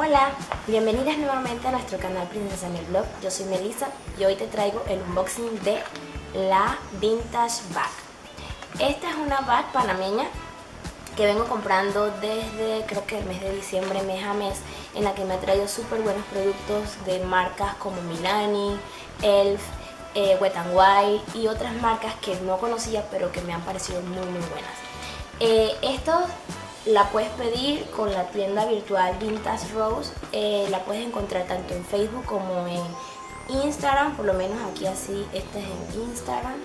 Hola, bienvenidas nuevamente a nuestro canal Princesa en el Blog. Yo soy Melissa y hoy te traigo el unboxing de la Vintage Bag. Esta es una bag panameña que vengo comprando desde creo que el mes de diciembre, mes a mes, en la que me ha traído súper buenos productos de marcas como Milani, Elf, eh, Wet Wild y otras marcas que no conocía pero que me han parecido muy muy buenas. Eh, estos la puedes pedir con la tienda virtual Vintage Rose. Eh, la puedes encontrar tanto en Facebook como en Instagram. Por lo menos aquí así, este es en Instagram.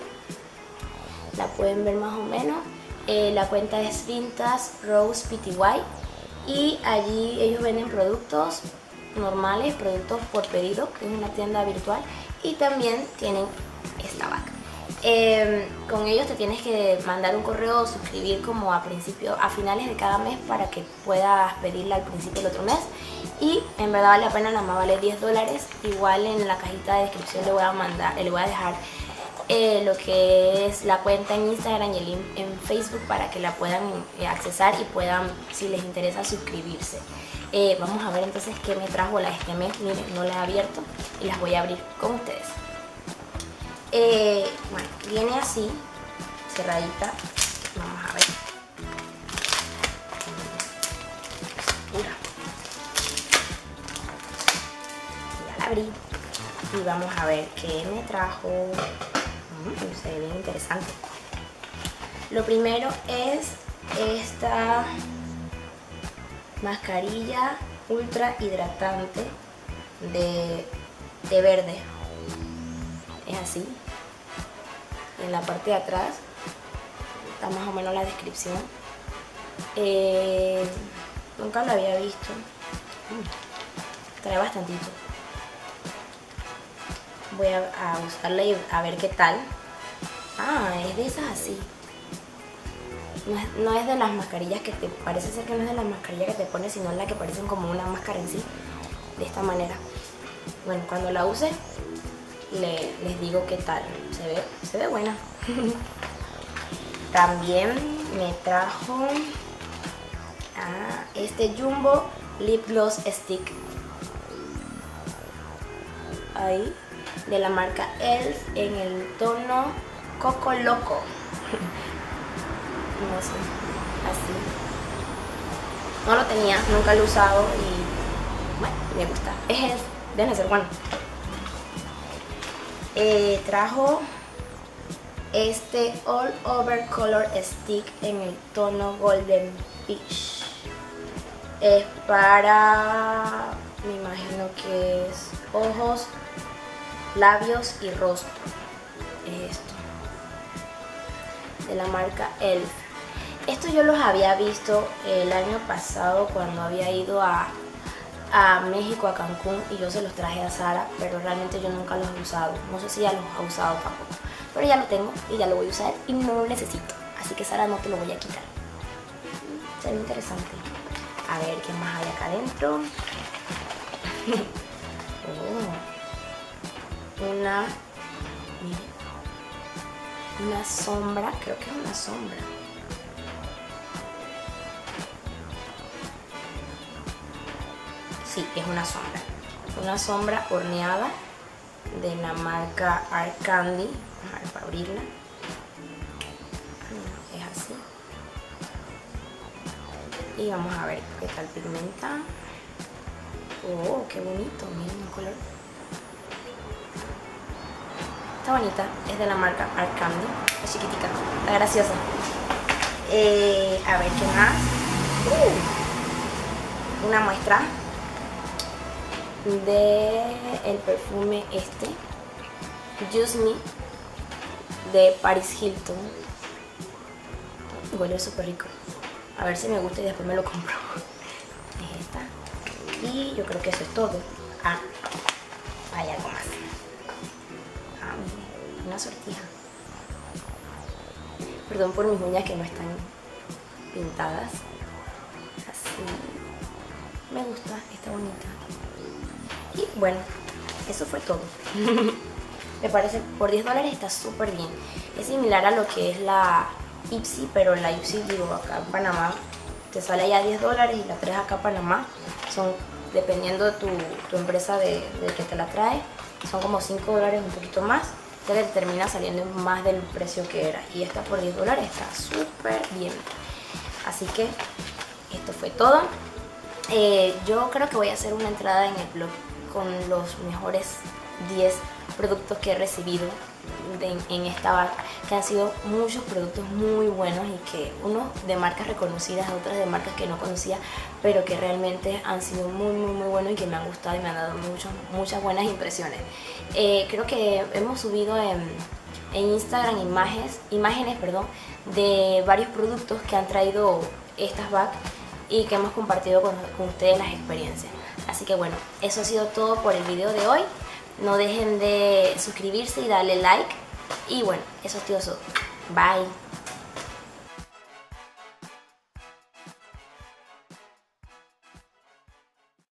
La pueden ver más o menos. Eh, la cuenta es Vintage Rose Pty. Y allí ellos venden productos normales, productos por pedido, que es una tienda virtual. Y también tienen esta vaca. Em, con ellos te tienes que mandar un correo o suscribir como a principio, a finales de cada mes para que puedas pedirla al principio del otro mes. Y en verdad vale la pena, nada más vale 10 dólares. Igual en la cajita de descripción le voy a mandar, le voy a dejar eh, lo que es la cuenta en Instagram y el en Facebook para que la puedan eh, accesar y puedan, si les interesa, suscribirse. Eh, vamos a ver entonces qué me trajo la este mes. Miren, no la he abierto y las voy a abrir con ustedes. Eh, bueno, viene así, cerradita. Vamos a ver. Ya la abrí. Y vamos a ver qué me trajo. Mm, se ve bien interesante. Lo primero es esta mascarilla ultra hidratante de, de verde. Es así en la parte de atrás está más o menos la descripción. Eh, nunca lo había visto. Trae bastantito. Voy a, usarla y a ver qué tal. Ah, es de esas así. No es, de las mascarillas que te... Parece ser que no es de las mascarillas que te pones, sino la que parecen como una máscara en sí. De esta manera. Bueno, cuando la use les digo qué tal. Se ve, se ve buena. También me trajo este Jumbo Lip Gloss Stick. Ahí, de la marca ELF en el tono Coco Loco. no sé, así. No lo tenía, nunca lo he usado y bueno, me gusta. Es ELF, debe ser bueno. Eh, trajo este All Over Color Stick en el tono Golden Peach. Es para, me imagino que es ojos, labios y rostro. esto. De la marca ELF. Esto yo los había visto el año pasado cuando había ido a a México, a Cancún y yo se los traje a Sara, pero realmente yo nunca los he usado. No sé si ya los ha usado tampoco. Pero ya lo tengo y ya lo voy a usar y no lo necesito. Así que Sara no te lo voy a quitar. Se ve interesante. A ver qué más hay acá adentro. oh. Una. Una sombra. Creo que es una sombra. Sí, es una sombra. Una sombra horneada de la marca Art Candy. A para abrirla. Es así. Y vamos a ver qué tal pigmenta. Oh, qué bonito, miren el color. Está bonita, es de la marca Art Candy. Es chiquitica, está graciosa. Eh, a ver qué más. Uh, una muestra de el perfume este Use Me de Paris Hilton. Huele súper rico. A ver si me gusta y después me lo compro. Es esta. Y yo creo que eso es todo. Ah, hay algo más. Ah, una sortija. Perdón por mis uñas que no están pintadas. Así. Me gusta, está bonita y bueno, eso fue todo. Me parece, por 10 dólares está súper bien. Es similar a lo que es la Ipsy, pero la Ipsy, digo, acá en Panamá te sale ya 10 dólares y la 3 acá en Panamá son dependiendo de tu, tu empresa de, de, que te la trae, son como 5 dólares, un poquito más, te termina saliendo más del precio que era. Y esta por 10 dólares está súper bien. Así que esto fue todo. Eh, yo creo que voy a hacer una entrada en el blog con los mejores 10 productos que he recibido en esta bar, que han sido muchos productos muy buenos y que unos de marcas reconocidas, otras de marcas que no conocía, pero que realmente han sido muy muy muy buenos y que me han gustado y me han dado muchos, muchas buenas impresiones. Eh, creo que hemos subido en, en Instagram imágenes, imágenes perdón, de varios productos que han traído estas bags y que hemos compartido con, con ustedes las experiencias. Así que bueno, eso ha sido todo por el video de hoy. No dejen de suscribirse y darle like. Y bueno, eso es todo. Bye.